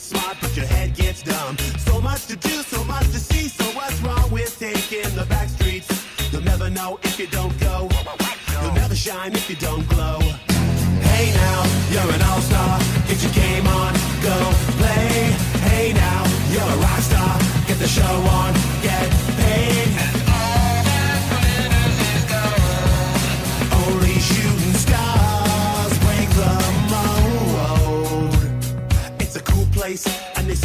smart, but your head gets dumb. So much to do, so much to see. So what's wrong with taking the back streets? You'll never know if you don't go. You'll never shine if you don't glow. Hey now,